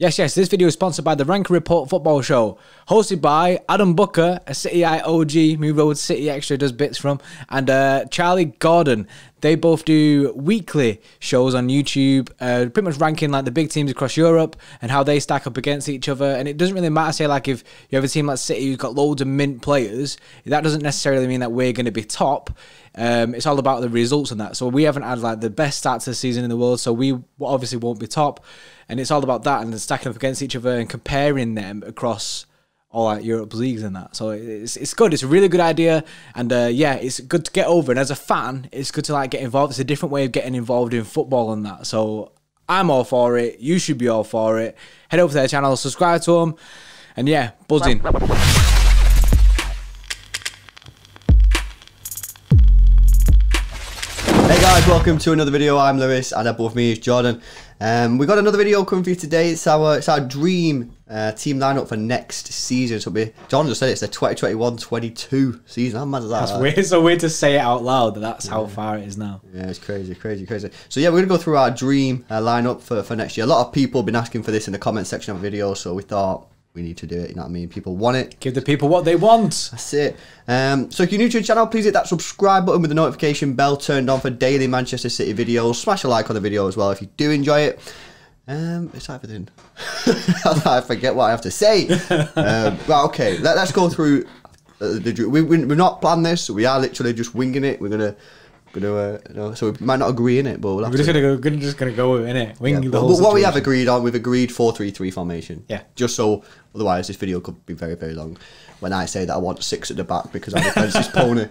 Yes, yes, this video is sponsored by the Rank and Report Football Show, hosted by Adam Booker, a City Eye OG, move over City Xtra does bits from, and uh, Charlie Gordon. They both do weekly shows on YouTube, uh, pretty much ranking like the big teams across Europe and how they stack up against each other. And it doesn't really matter, say, like if you have a team like City who's got loads of mint players, that doesn't necessarily mean that we're going to be top. Um, it's all about the results and that. So we haven't had like the best start to the season in the world, so we obviously won't be top and it's all about that and stacking up against each other and comparing them across all like Europe leagues and that. So it's it's good. It's a really good idea, and uh, yeah, it's good to get over. And as a fan, it's good to like get involved. It's a different way of getting involved in football and that. So I'm all for it. You should be all for it. Head over to their channel, subscribe to them, and yeah, buzzing. Hey guys, welcome to another video. I'm Lewis, and above me is Jordan. Um, we got another video coming for you today. It's our it's our dream uh, team lineup for next season. So be John just said it's the 2021-22 season. How mad is that? That's weird. It's so weird to say it out loud. That's yeah. how far it is now. Yeah, it's crazy, crazy, crazy. So yeah, we're gonna go through our dream uh, lineup for for next year. A lot of people have been asking for this in the comment section of the video, so we thought we need to do it. You know what I mean? People want it. Give the people what they want. That's it. Um, so if you're new to the channel, please hit that subscribe button with the notification bell turned on for daily Manchester City videos. Smash a like on the video as well if you do enjoy it. Um, it's everything. I forget what I have to say. um, right, okay. Let, us go through. Uh, the, we, we, we're not planning this. We are literally just winging it. We're gonna gonna, uh, you know, so we might not agree in it, but we'll we're just to. gonna go, just gonna go in it. Wing yeah, the but, but what we have agreed on, we've agreed four three three formation. Yeah. Just so, otherwise, this video could be very very long. When I say that I want six at the back because I'm a defensive pony.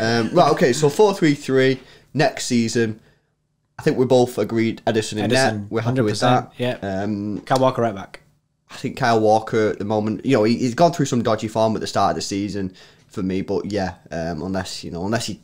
Um, right. Okay. So four three three next season. I think we both agreed Ederson in Ederson, net. We're happy with that. Yeah. Um, Kyle Walker right back. I think Kyle Walker at the moment, you know, he, has gone through some dodgy form at the start of the season for me, but yeah, um, unless you know, unless he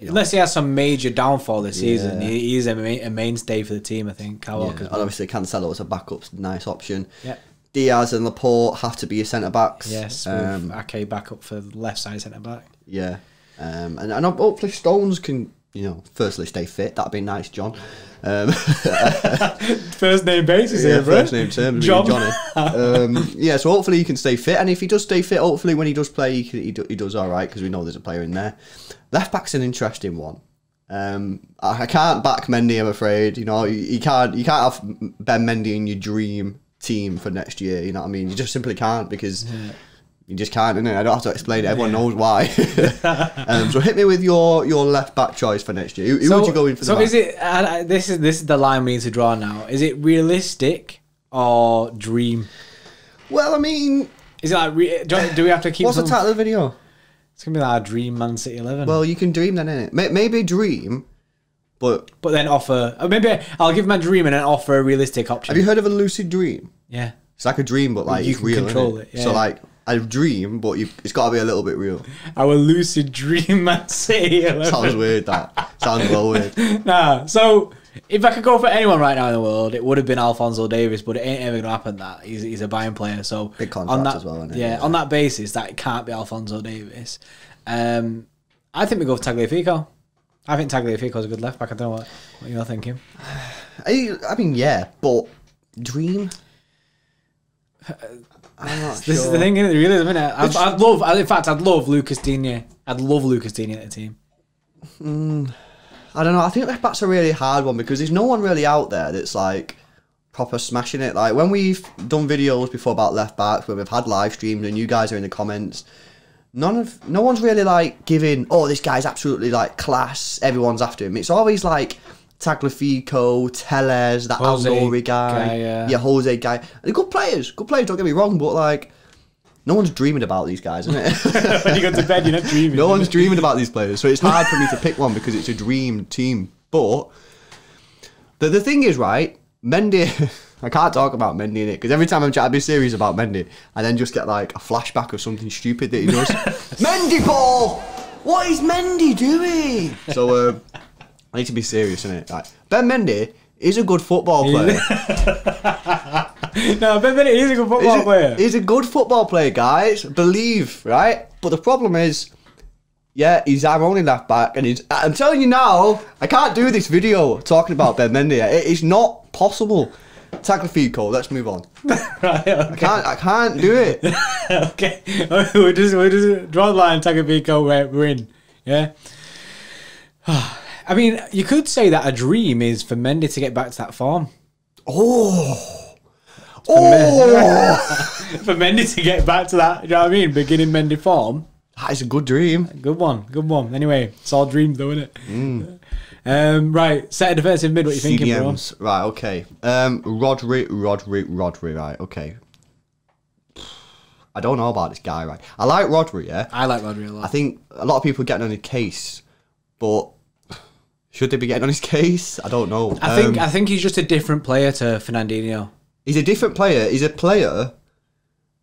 Unless he has some major downfall this yeah. season, he, he's a, a, mainstay for the team. I think. Kyle yeah. And obviously, Cancelo as a backup, nice option. Yeah. Dias and Laporte have to be your centre backs. Yes, um, Ake back up for left side centre back. Yeah, um, and and hopefully Stones can you know firstly stay fit. That'd be nice, John. Um, first name basis yeah, here, First name terms, John. Johnny. Um, yeah, so hopefully he can stay fit, and if he does stay fit, hopefully when he does play, he, he, he does all right because we know there's a player in there. Left back's an interesting one. Um, I can't back Mendy. I'm afraid. You know, you, you, can't you can't have Ben Mendy in your dream team for next year. You know what I mean? You just simply can't because yeah. You just can't. Innit? I don't have to explain it. Everyone yeah. knows why. um, so hit me with your your left back choice for next year. Who, who so, would you go in for? So is it? Uh, this is this is the line we need to draw now. Is it realistic or dream? Well, I mean, is it like? Do we have to keep? What's some... the title of the video? It's gonna be like a dream Man City eleven. Well, you can dream then, innit? Maybe dream, but but then offer. Uh, maybe I'll give my dream and then offer a realistic option. Have you heard of a lucid dream? Yeah, it's like a dream, but like you can real, control it. Yeah. So like a dream, but you, it's got to be a little bit real. Our lucid dream Man City. 11. Sounds weird. That sounds well weird. nah. So if I could go for anyone right now in the world, it would have been Alphonso Davies, but it ain't ever gonna happen. That he's, he's a buying player, so big contract on that, as well. Yeah, on that basis, that can't be Alphonso Davies. Um, I think we go for Tagliafico. I think Tagliafico is a good left back. I don't know what, what you're thinking. I, I mean, yeah, but dream. I'm not this sure. is the thing, isn't it? Really, isn't it? I'd, I'd love. In fact, I'd love Lucas Digne. I'd love Lucas Digne at the team. Mm. I don't know. I think left back's a really hard one because there's no one really out there that's like proper smashing it. Like when we've done videos before about left backs, where we've had live streams and you guys are in the comments, none of no one's really like giving. Oh, this guy's absolutely like class. Everyone's after him. It's always like Tagliafico, Telles, that Ait-Nouri guy, guy yeah. yeah, Jose guy. They're good players, good players. Don't get me wrong, but like no one's dreaming about these guys, isn't it? when you go to bed, you're not dreaming. no one's dreaming about these players, so it's hard for me to pick one because it's a dream team. But the the thing is, right? Mendy, I can't talk about Mendy in it because every time I'm trying to be serious about Mendy, I then just get like a flashback of something stupid that he does. Mendy ball. what is Mendy doing? So uh, I need to be serious in it. Like, ben Mendy is a good football player. no, Ben Mendy is a good football he's a, player. He's a good football player, guys. Believe, right? But the problem is, yeah, he's our only left back, and he's. I'm telling you now, I can't do this video talking about Ben Mendy. It is not possible. Tagliafico. Let's move on. right, I can't. I can't do it. okay. we'll just we'll just draw the line. Tagliafico, we're, we're in. Yeah. Ah. I mean, you could say that a dream is for Mendy to get back to that form. Oh. Oh. For Mendy to get back to that, you know what I mean? Beginning Mendy form. that is a good dream. Good one, good one. Anyway, it's all dreams, though, isn't it? Um, right, set a defensive mid. What you thinking, bro? Right. Okay. Um. Rodri. Rodri. Rodri. Right. Okay. I don't know about this guy. Right. I like Rodri. Yeah. I like Rodri a lot. I think a lot of people are getting on his case, but should they be getting on his case? I don't know. I think Um, I think he's just a different player to Fernandinho. he's a different player. He's a player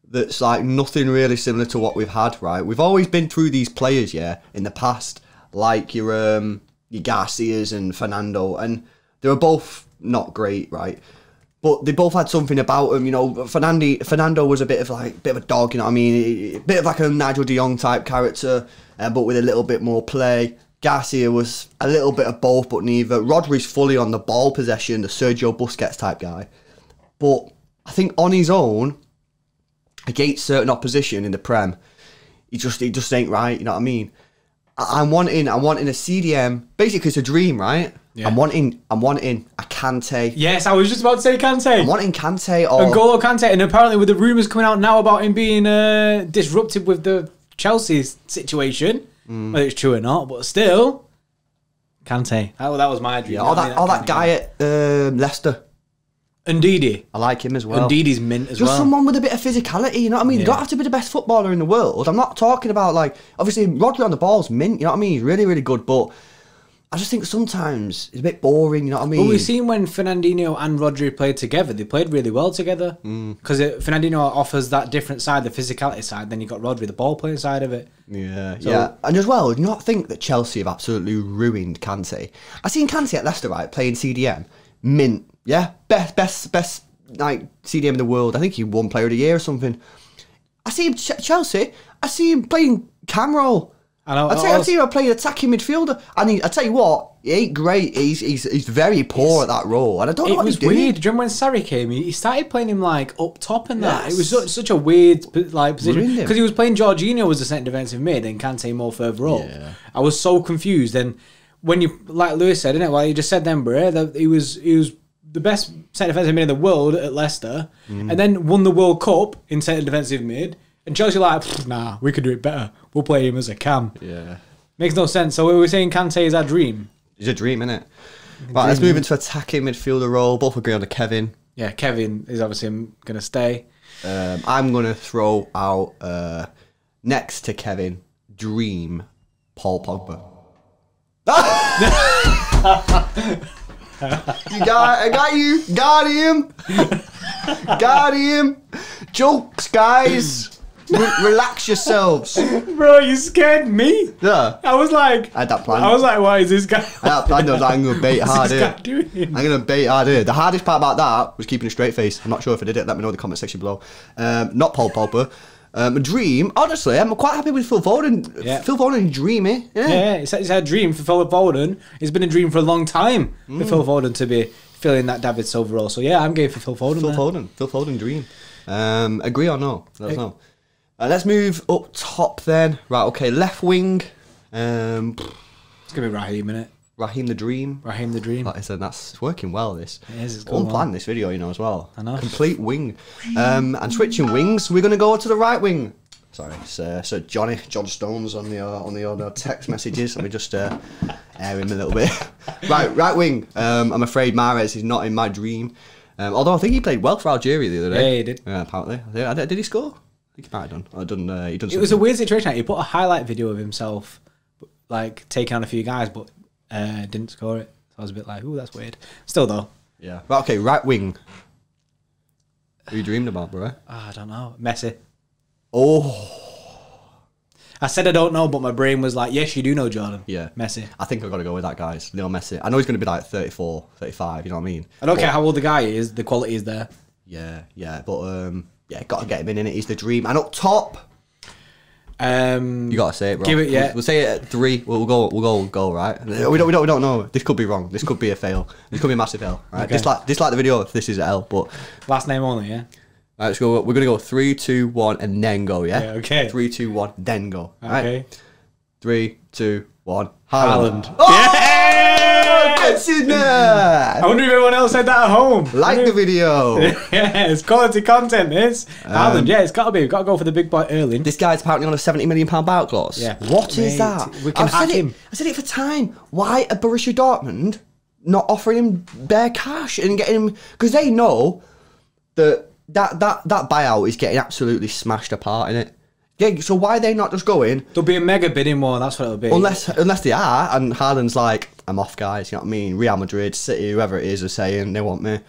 that's like nothing really similar to what we've had. Right, we've always been through these players, yeah, in the past, like your um your Garcias and Fernando, and they were both not great, right? But they both had something about them, you know. Fernandi, Fernando was a bit of like bit of a dog, you know what I mean? A bit of like a Nigel De Jong type character, uh, but with a little bit more play. Garcia was a little bit of both, but neither. Rodri's fully on the ball possession, the Sergio Busquets type guy. But I think on his own, against certain opposition in the Prem, he just he just ain't right. You know what I mean? I- I'm wanting I'm wanting a CDM. Basically, it's a dream, right? Yeah. I'm wanting I'm wanting a Kante. Yes, I was just about to say Kante. I'm wanting Kante or N'Golo Kante, and apparently with the rumours coming out now about him being uh, disrupted with the Chelsea situation, Mm. whether it's true or not, but still, Kante. That, that was my dream. yeah, all that all that guy at um, Leicester. Ndidi. I like him as well. Ndidi's mint as well. Just well. someone with a bit of physicality, you know what I mean? You don't have to be the best footballer in the world. I'm not talking about like obviously Rodri on the ball's mint, you know what I mean? He's really, really good, but I just think sometimes it's a bit boring, you know what I mean? Well, we've seen when Fernandinho and Rodri played together, they played really well together. Mm. Because Fernandinho offers that different side, the physicality side, then you got Rodri, the ball playing side of it. Yeah, yeah. And as well, do not think that Chelsea have absolutely ruined Kante? I seen Kante at Leicester, right, playing CDM. Mint, yeah? Best, best, best, like, CDM in the world. I think he won Player of the Year or something. I see him Ch- Chelsea, I see him playing cam role. I know, I tell, I I was- see him playing attacking midfielder. And he, I tell you what, he ain't great. He's, he's, he's very poor at that role. And I don't know It what was he's doing. weird. Do you remember when Sarri came? He he started playing him like up top and that. It was such, such a weird like position because he was playing Jorginho as a centre defensive mid and Kante more further up. Yeah. I was so confused. And when you like Lewis said, didn't it? Well, you just said then, bro, that he was he was the best centre defensive mid in the world at Leicester, Mm. and then won the World Cup in centre defensive mid. And Chelsea like, nah, we could do it better. We'll play him as a cam. Yeah. Makes no sense. So we were saying Kante is our dream. It's a dream, isn't innit? Right, let's move into attacking midfielder role. Both agree on the Kevin. Yeah, Kevin is obviously going to stay. Um, I'm going to throw out uh, next to Kevin, Dream, Paul Pogba. you got, I got you, got him, got him. Jokes, guys. Re- relax yourselves. Bro, you scared me. Yeah, I was like, I had that plan. I was like, why is this guy? I had that plan. I was like, I'm going to bait hard here. I'm gonna bait hard here. The hardest part about that was keeping a straight face. I'm not sure if I did it. Let me know in the comment section below. Um, not Paul Pogba. Um, Dream. Honestly, I'm quite happy with Phil Foden. Yeah. Phil Foden dreamy. Yeah. Yeah, it's, it's a dream for Phil Foden. It's been a dream for a long time Mm. for Phil Foden to be filling that David Silva role. So yeah, I'm going for Phil Foden. Phil there. Foden. Phil Foden dream. Um, agree or no? Let us know. Uh, let's move up top then. Right. Okay. Left wing. Um, It's gonna be Raheem in it. Raheem the Dream. Raheem the Dream. Like I said, that's it's working well. This It is, it's going unplanned this video, you know, as well. I know. Complete wing. Um, and switching wings, we're gonna go to the right wing. Sorry, so, so Johnny John Stones on the uh, on the other text messages. Let me just uh, air him a little bit. right, right wing. Um, I'm afraid Mahrez is not in my dream. Um, although I think he played well for Algeria the other day. Yeah, he did. Yeah, apparently. Did he score? Think he might have done. I done. Uh, he done. It was a weird situation. like, He put a highlight video of himself, like taking on a few guys, but uh, didn't score it. So I was a bit like, "Ooh, that's weird." Still though, Yeah. Right, okay, right wing. Who you dreamed about, bro? ah, I don't know. Messi. Oh. I said I don't know, but my brain was like, "Yes, you do know Jordan." Yeah. Messi. I think I've got to go with that, guys. Leo Messi. I know he's going to be like 34, 35, you know what I mean? I don't But- care how old the guy is. The quality is there. Yeah, yeah. But, um, yeah, got to get him in, innit? He's the dream. And up top, Um, You gotta say it, bro. Give it, yeah. We'll, we'll say it at three. We'll, we'll go. We'll go. Go right. We don't. We don't. We don't know. This could be wrong. This could be a fail. This could be a massive L. Right. Okay. Dislike. Dislike the video if this is a L. But Last name only, yeah. Right, let's go. We're gonna go three, two, one, and then go. Yeah. Yeah, okay. Three, two, one, then go. Right. Okay. Three, two, one. Highland. Haaland. Oh, gets in I wonder if everyone else said that at home. Like the video. yeah, it's quality content. This Um, Haaland, yeah, it's got to be. We've got to go for the big boy early. This guy's apparently on a seventy million pound buyout clause. Yeah. What is Mate, that? we can I've hack said it, him. I said it for time. Why are Borussia Dortmund not offering him bare cash and getting him because they know that that that that buyout is getting absolutely smashed apart in it. Yeah, so why are they not just going There'll be a mega bidding war. That's what it'll be. unless unless they are and Haaland's like I'm off guys, you know what I mean? Real Madrid, City, whoever it is are saying they want me.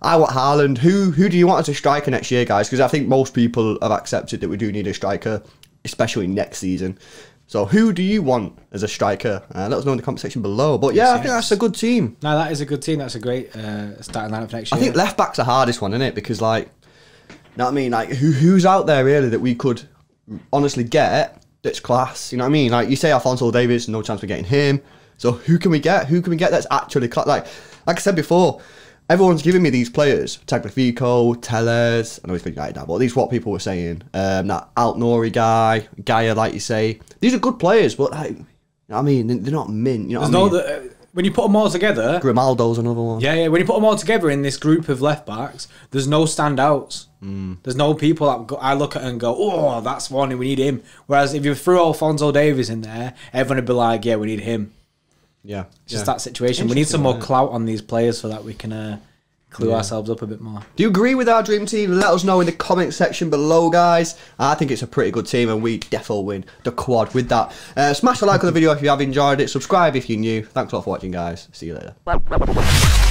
I want Haaland. Who who do you want as a striker next year, guys? Because I think most people have accepted that we do need a striker, especially next season. So who do you want as a striker? Uh, let us know in the comment section below. But yeah, I think yes. that's a good team. no, that is a good team. That's a great uh, starting lineup for next I think left back's the hardest one, isn't it? Because like, you know what I mean? Like, who who's out there really that we could honestly get that's class? You know what I mean? Like you say, Alphonso Davies, no chance of getting him. So who can we get? Who can we get that's actually class? Like, like I said before, everyone's giving me these players: Tagliafico, Telles. I know he's been United now, but these what people were saying. Um, that Ait-Nouri guy, Gaya, like you say, these are good players, but like, you know what I mean, they're not mint. You know There's what I no mean? the, uh, when you put them all together. Grimaldo's another one. Yeah, yeah. When you put them all together in this group of left backs, there's no standouts. Mm. There's no people that go, I look at and go, "Oh, that's one. and We need him." Whereas if you threw Alphonso Davies in there, everyone would be like, "Yeah, we need him." yeah. It's just that situation. We need some more clout on these players so that we can uh, clue ourselves up a bit more. Do you agree with our dream team? Let us know in the comment section below, guys. I think it's a pretty good team, and we definitely win the quad with that. Uh, smash a like on the video if you have enjoyed it. Subscribe if you're new. Thanks a lot for watching, guys. See you later.